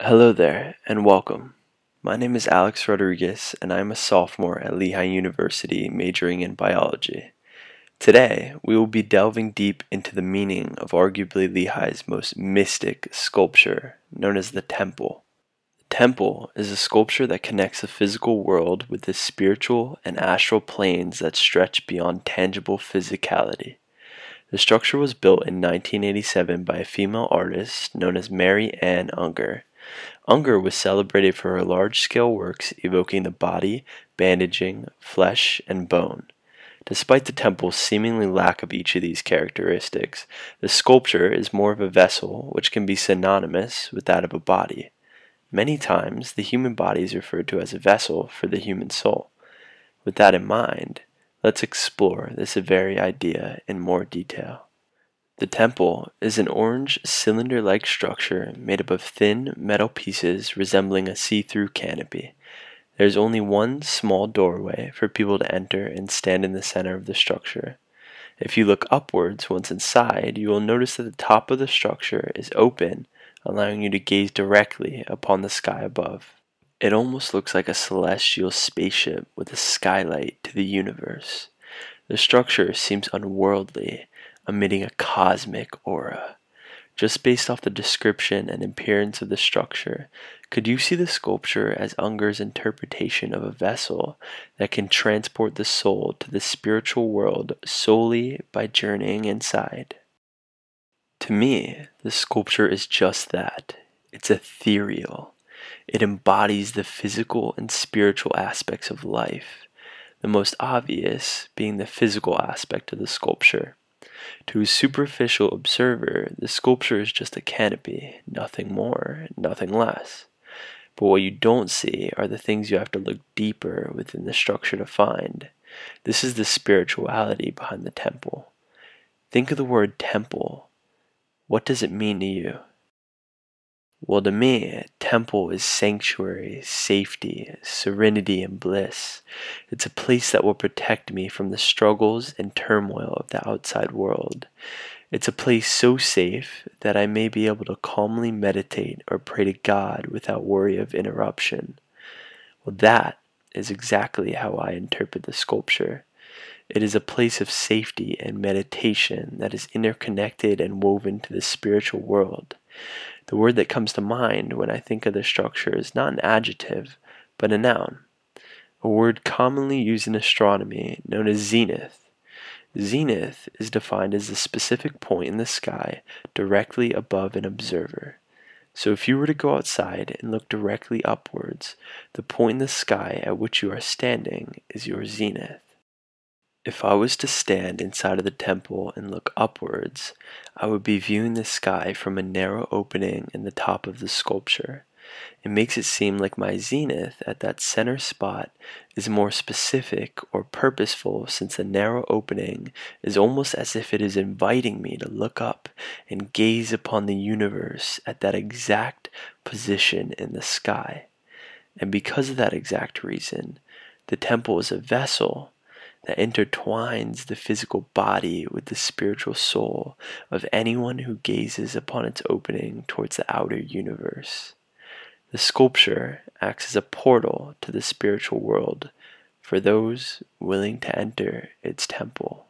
Hello there, and welcome. My name is Alex Rodriguez, and I am a sophomore at Lehigh University majoring in biology. Today, we will be delving deep into the meaning of arguably Lehigh's most mystic sculpture, known as the temple. The temple is a sculpture that connects the physical world with the spiritual and astral planes that stretch beyond tangible physicality. The structure was built in 1987 by a female artist known as Mary Ann Unger. Unger was celebrated for her large scale works evoking the body, bandaging, flesh, and bone. Despite the temple's seemingly lack of each of these characteristics, the sculpture is more of a vessel which can be synonymous with that of a body. Many times, the human body is referred to as a vessel for the human soul. With that in mind, let's explore this very idea in more detail. The temple is an orange cylinder like structure made up of thin metal pieces resembling a see through canopy. There is only one small doorway for people to enter and stand in the center of the structure. If you look upwards once inside, you will notice that the top of the structure is open, allowing you to gaze directly upon the sky above. It almost looks like a celestial spaceship with a skylight to the universe. The structure seems unworldly, emitting a cosmic aura. Just based off the description and appearance of the structure, could you see the sculpture as Unger's interpretation of a vessel that can transport the soul to the spiritual world solely by journeying inside? To me, the sculpture is just that it's ethereal. It embodies the physical and spiritual aspects of life, the most obvious being the physical aspect of the sculpture. To a superficial observer, the sculpture is just a canopy, nothing more, nothing less. But what you don't see are the things you have to look deeper within the structure to find. This is the spirituality behind the temple. Think of the word temple. What does it mean to you? Well, to me, temple is sanctuary, safety, serenity, and bliss. It's a place that will protect me from the struggles and turmoil of the outside world. It's a place so safe that I may be able to calmly meditate or pray to God without worry of interruption. Well, that is exactly how I interpret the sculpture. It is a place of safety and meditation that is interconnected and woven to the spiritual world. The word that comes to mind when I think of this structure is not an adjective, but a noun, a word commonly used in astronomy known as zenith. Zenith is defined as the specific point in the sky directly above an observer. So if you were to go outside and look directly upwards, the point in the sky at which you are standing is your zenith. If I was to stand inside of the temple and look upwards, I would be viewing the sky from a narrow opening in the top of the sculpture. It makes it seem like my zenith at that center spot is more specific or purposeful since the narrow opening is almost as if it is inviting me to look up and gaze upon the universe at that exact position in the sky. And because of that exact reason, the temple is a vessel that intertwines the physical body with the spiritual soul of anyone who gazes upon its opening towards the outer universe. The sculpture acts as a portal to the spiritual world for those willing to enter its temple.